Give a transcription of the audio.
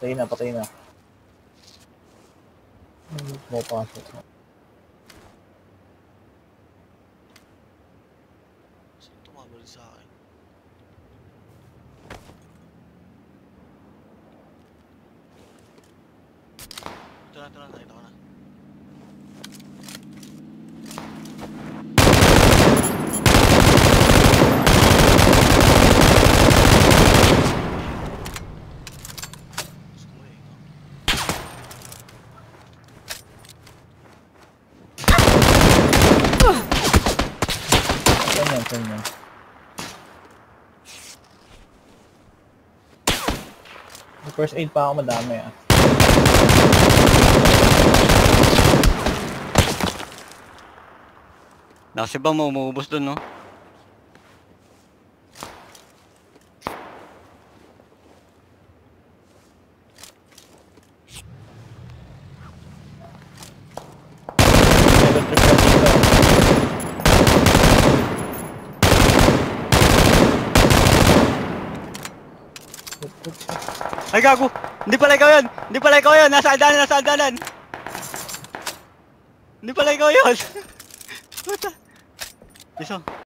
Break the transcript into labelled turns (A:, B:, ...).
A: Patay na, patay na. Pumapasok.
B: Saan tumabalik sa akin? Ito na, ito na, nakita na. Gusto mo eh, no?
A: Saan yan? May First aid pa ako madami ah.
C: Nakasibang mo, umuubos dun, no?
A: Meron trip ka dito.
C: Ay, gago! Hindi pala ikaw yun! Hindi pala ikaw yun! Nasa aldanan, nasa aldanan! Hindi pala ikaw yun! Puta! Iso.